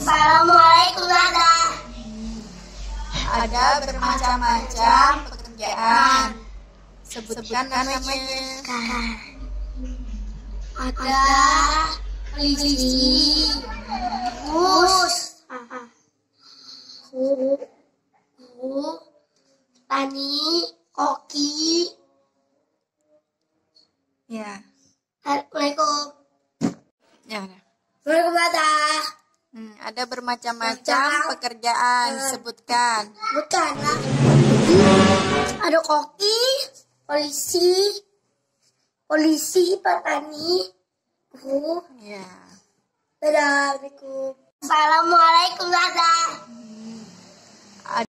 Assalamualaikum Tata. Ada bermacam-macam pekerjaan. Sebutkan namanya. Ada polisi, bus, tani, koki. Ya. Assalamualaikum. Ya. udah. Hmm, ada bermacam-macam pekerjaan. Sebutkan. Bukan lah. Ada koki, polisi, polisi, petani, hu. Ya. Dadah, Assalamualaikum. Hmm,